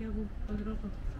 Así va que hago otro ojo.